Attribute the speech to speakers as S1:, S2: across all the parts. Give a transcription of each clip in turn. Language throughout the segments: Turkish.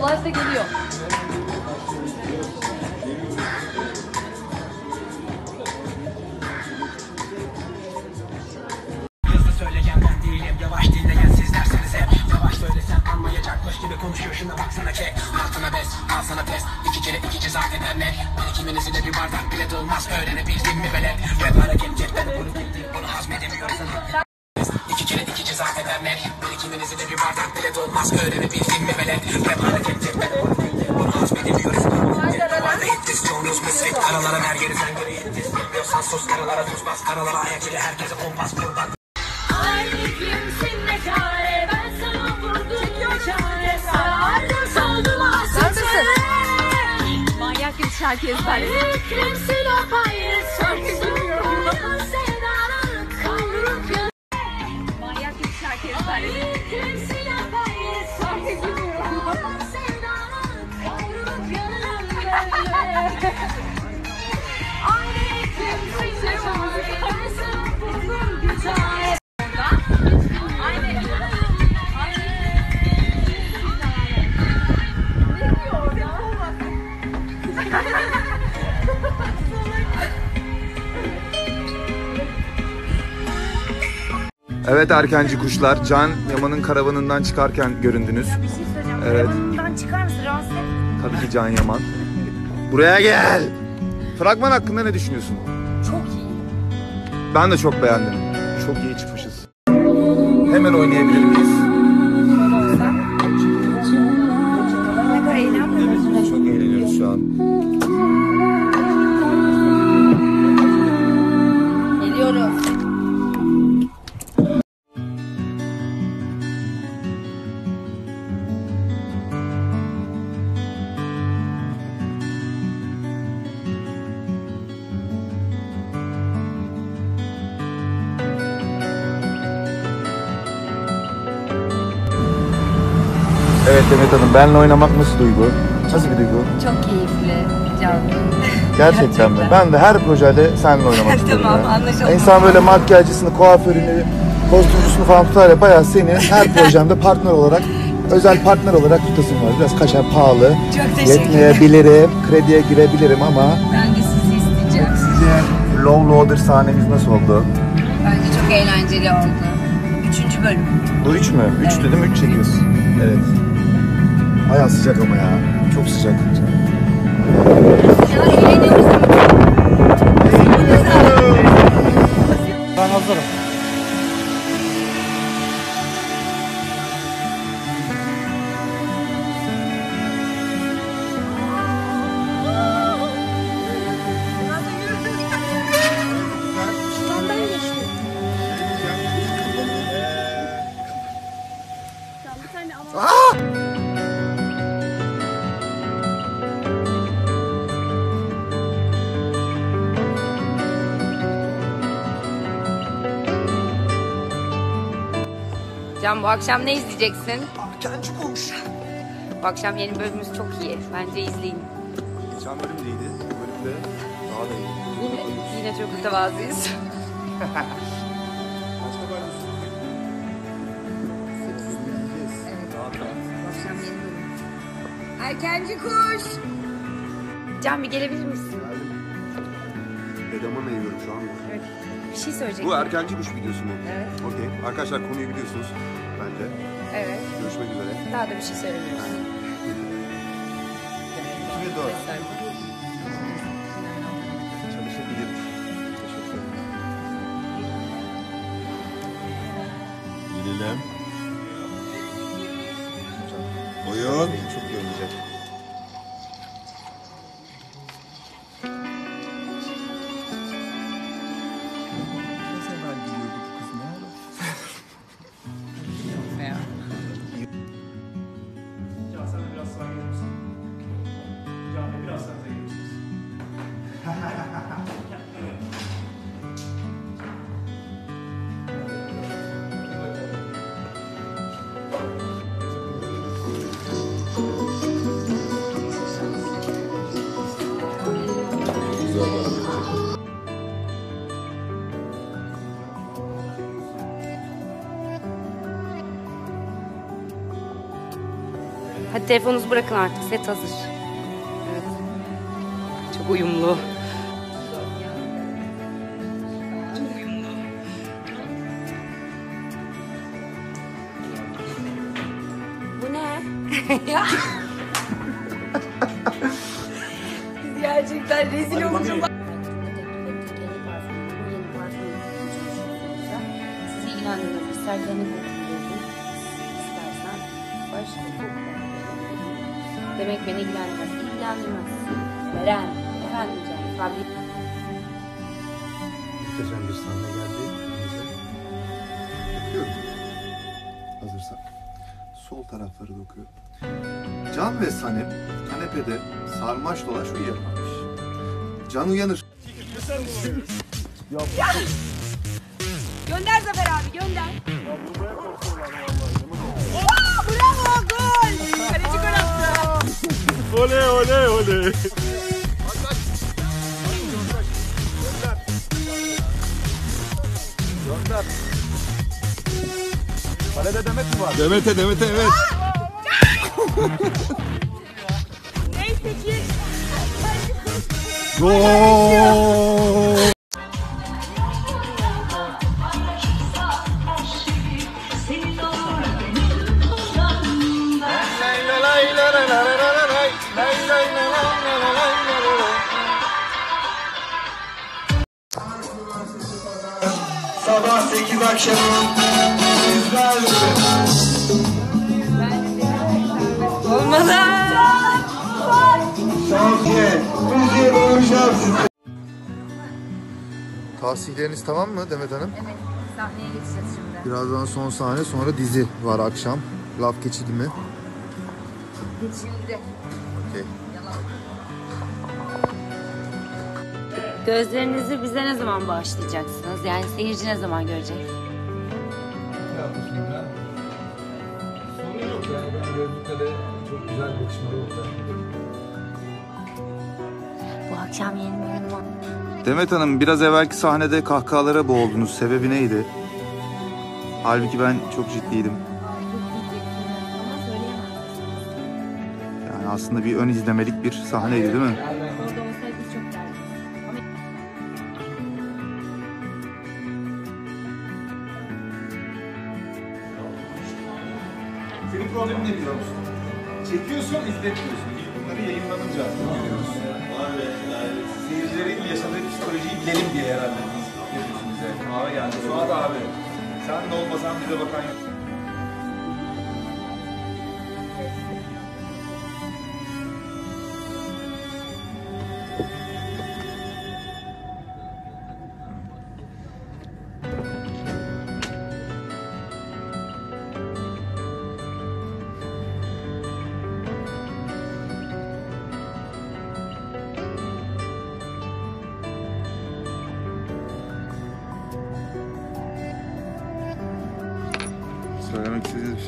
S1: Ulaş da geliyor.
S2: Ben konuşuyor. Şuna baksana kek Altına bes al sana test İki kere iki ceza eder ne Birikiminizi de bir bardak bile dolmaz. Öğrenebildin mi velet? Rap hareket cepten bunu bildik Bunu hazmedemiyoruz. Ama İki kere iki ceza eder ne Birikiminizi de bir bardak bile dolmaz. Öğrenebildin mi velet? Rap Karalara her yeri sen hittis Bilmiyorsan sus karalara tuz bas. Karalara ayak ile herkese kompas kurban.
S3: Aynı kimsin ne çare? Ben sana vurdum bir çare? Sarardım saldım asıtı
S1: Manyak gibi şarkı ezberledim.
S3: Kimsin o payı? Sevdanın
S4: Evet erkenci kuşlar, Can Yaman'ın karavanından çıkarken göründünüz.
S5: Bir şey söyleyeceğim.
S4: Evet.
S5: Karavanından çıkar mısın? Rahatsız et.
S4: Tabii ki Can Yaman. Buraya gel! Fragman hakkında ne düşünüyorsun?
S5: Çok iyi.
S4: Ben de çok beğendim. Çok iyi çıkmışız. Hemen oynayabilir miyiz?
S5: Ne kadar eğlenmiyor
S4: Çok eğleniyoruz şu an. Evet Demet Hanım, benle oynamak nasıl duygu? Nasıl bir duygu?
S1: Çok keyifli. Canlı.
S4: Gerçekten mi? Ben de her projede seninle oynamak istiyorum.
S1: Tamam,
S4: ya.
S1: anlaşıldı.
S4: İnsan böyle makyajcısını, kuaförünü, kostümcüsünü falan tutar ya bayağı seni her projemde partner olarak, özel partner olarak tutasım var. Biraz kaçar pahalı.
S1: Çok teşekkür
S4: Yetmeyebilirim, krediye girebilirim ama
S1: Ben de sizi isteyeceğim.
S4: sizce Low Loader sahnemiz nasıl oldu?
S1: Bence çok eğlenceli oldu. Üçüncü bölüm.
S4: Bu üç mü? Üç
S1: Evet.
S4: dedim, üç çekiyoruz. Evet. Bayağı sıcak ama ya. Çok sıcak.
S1: Ya eğleniyoruz.
S4: Ben hazırım.
S1: Can bu akşam ne izleyeceksin?
S4: Erkenci kuş.
S1: Bu akşam yeni bölümümüz çok iyi. Bence izleyin.
S4: Geçen bölüm de iyiydi. Bu bölümde daha da iyi.
S1: Yine, yine çok mütevazıyız.
S4: Başka bölüm
S1: akşam bölüm. Erkenci kuş. Can bir gelebilir misin?
S6: Dedemana yiyorum şu anda.
S1: Evet. Bir şey söyleyecektim.
S6: Bu erkenci kuş videosu mu?
S1: Evet.
S6: Okey. Arkadaşlar konuyu biliyorsunuz bence.
S1: Evet.
S6: Görüşmek üzere.
S1: Daha da bir şey söylemiyoruz.
S4: İki ve dört. Çalışabilirim. Teşekkür ederim.
S6: Yenilen. Oyun.
S1: Hadi telefonunuzu bırakın artık. Set hazır. Evet. Çok uyumlu. Bu ne? ya. Biz gerçekten rezil olacağız. Sizi ilgilendirmez. İster kendi kokunu istersen başka koku. Demek beni ilgilendirmez. İlgilendirmez. Beren, efendim canım, fabrik.
S4: Muhteşem bir sahne geldi önümüze. Okuyorum. Hazırsan. Sol tarafları da okuyorum. Can ve Sanem kanepede sarmaş dolaş uyuyakalmış. Can uyanır.
S1: Gönder Zafer abi, gönder. Oo,
S7: Oley oley oley.
S6: Demet'e Demet'e evet.
S1: Neyse ki
S6: Gol.
S4: Tahsihleriniz tamam mı Demet Hanım?
S1: Evet, sahneye geçeceğiz şimdi.
S4: Birazdan son sahne sonra dizi var akşam. Laf geçidi mi?
S1: Geçildi.
S4: Okey.
S1: Gözlerinizi bize ne zaman bağışlayacaksınız? Yani seyirci ne zaman görecek?
S8: Sorun yok yani ben gözlükle de çok güzel olacak.
S1: Bu akşam yeni bir oyun var.
S9: Demet Hanım biraz evvelki sahnede kahkahalara boğuldunuz. Sebebi neydi? Halbuki ben çok ciddiydim. Yani aslında bir ön izlemelik bir sahneydi değil mi?
S6: Senin problemin ne biliyor musun? Çekiyorsun, izletmiyorsun. Bunları yayınlanınca görüyoruz. Seyircilerin yaşadığı psikolojiyi bilelim diye herhalde biz yapıyorsun bize. Kahve geldi. Suat abi, sen de olmasan bize bakan yok.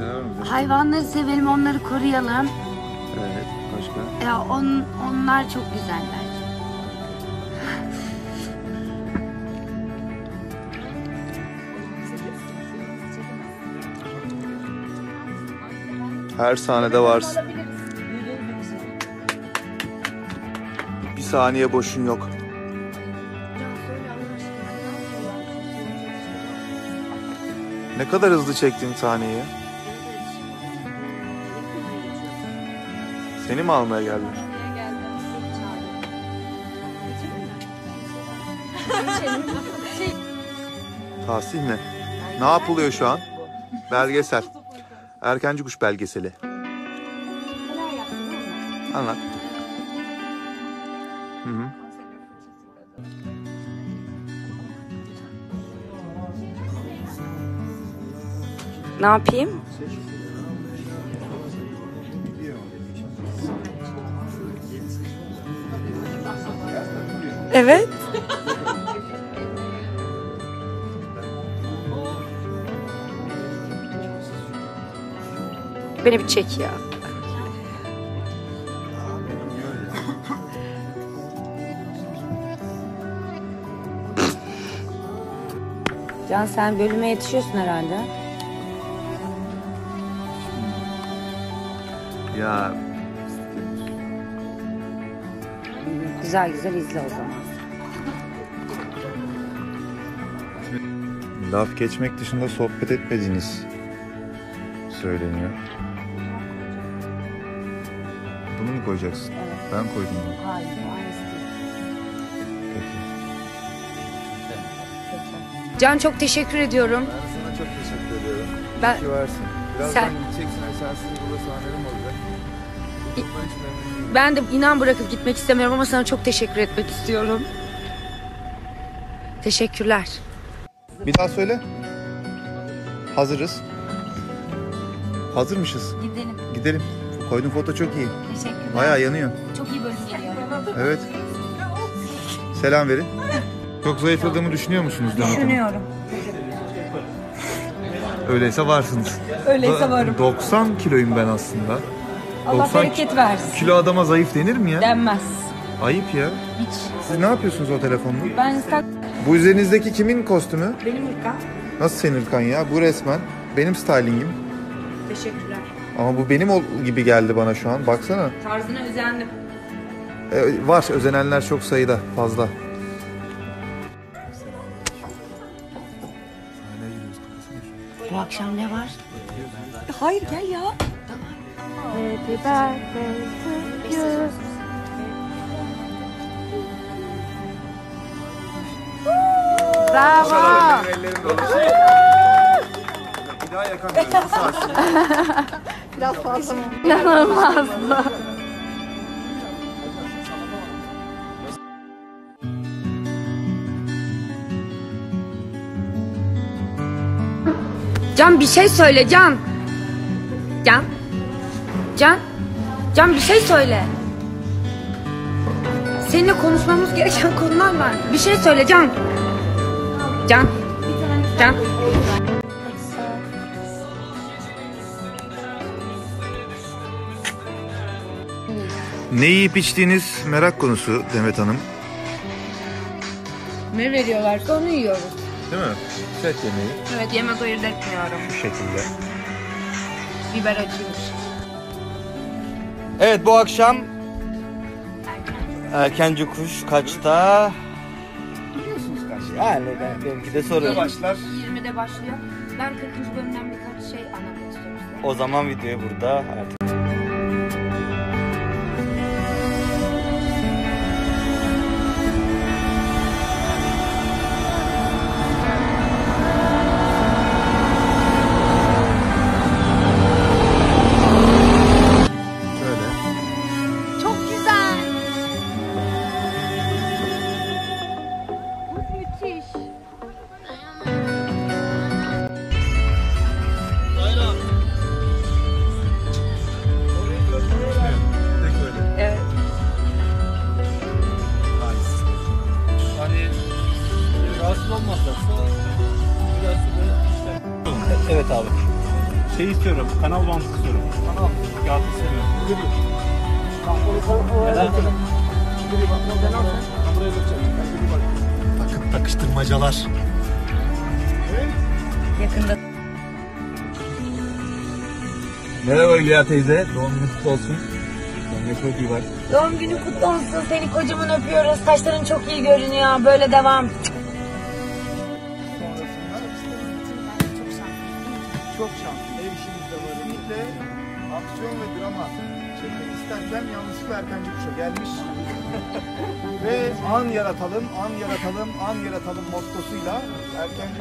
S9: Şeyler var mı?
S1: Hayvanları sevelim, onları koruyalım.
S9: Evet. Başka?
S1: Ya on, onlar çok güzeller.
S9: Her sahnede varsın. Bir saniye boşun yok. Ne kadar hızlı çektin sahneyi? Seni mi almaya geldim? Tahsil mi? Ne yapılıyor şu an? Belgesel. Erkenci kuş belgeseli. Anlat. Hı hı.
S1: Ne yapayım? Evet. Beni bir çek ya. Can sen bölüme yetişiyorsun herhalde.
S4: Ya
S1: Güzel güzel izle o zaman.
S4: Laf geçmek dışında sohbet etmediğiniz söyleniyor. Bunu mu koyacaksın? Ben koydum bunu.
S1: Hayır, aynısı değil.
S4: Peki.
S1: Can çok teşekkür ediyorum.
S4: Ben sana çok teşekkür ediyorum.
S1: Ben
S4: İyi ki varsın. Birazdan
S1: Sen-
S4: gideceksin esersiz burada sahnelerim olacak. Ben
S1: de inan bırakıp gitmek istemiyorum ama sana çok teşekkür etmek istiyorum. Teşekkürler.
S4: Bir daha söyle. Hazırız. Hazırmışız.
S10: Gidelim.
S4: Gidelim. Koyduğun foto çok iyi.
S10: Teşekkürler.
S4: Bayağı yanıyor.
S10: Çok iyi bölüm geliyor.
S4: Evet. Selam verin. Çok zayıfladığımı düşünüyor musunuz Demet Hanım?
S10: Düşünüyorum.
S4: Öyleyse varsınız.
S10: Öyleyse varım.
S4: 90 kiloyum ben aslında.
S10: Allah
S4: 90
S10: bereket versin.
S4: Kilo adama zayıf denir mi ya?
S10: Denmez.
S4: Ayıp ya.
S10: Hiç.
S4: Siz ne yapıyorsunuz o telefonla?
S10: Ben Insta...
S4: Bu üzerinizdeki kimin kostümü?
S1: Benim Ülkan.
S4: Nasıl senin Irkan ya? Bu resmen benim stylingim.
S1: Teşekkürler.
S4: Ama bu benim ol gibi geldi bana şu an. Baksana.
S1: Tarzına özendim.
S4: Ee, var özenenler çok sayıda fazla.
S1: Bu akşam ne var?
S10: Hayır gel ya.
S1: Happy birthday to you. Bravo.
S4: Bir daha yakamıyorum. Sağ
S1: İnanılmaz. Can bir şey söyle Can. Can. Can. Can bir şey söyle. Seninle konuşmamız gereken konular var. Bir şey söyle Can. Can. Can.
S4: Ne yiyip içtiğiniz merak konusu Demet Hanım.
S1: Ne veriyorlarsa onu yiyoruz.
S4: Değil mi? Set yemeği
S1: Evet yemek ayırt etmiyorum.
S4: şu şekilde.
S1: Biber acıymış.
S11: Evet bu akşam erkenci kuş kaçta? Yani ben, benimki de soru.
S6: başlar?
S1: 20'de başlıyor. Ben 40. bölümden birkaç şey anlatmak istiyorum size.
S11: O zaman videoyu burada artık.
S12: Takım takıştırmacalar.
S1: Yakında.
S13: Merhaba Hülya teyze. Doğum günün kutlu olsun. Kendine çok iyi bak.
S1: Doğum günü kutlu olsun. Seni kocaman öpüyoruz. Saçların çok iyi görünüyor. Böyle devam.
S12: Çok şanslı. Ev işimizde var. Kesinlikle aksiyon ve drama çekmek isterken yanlışlıkla erkenci kuşa gelmiş. ve an yaratalım, an yaratalım, an yaratalım mottosuyla erkenci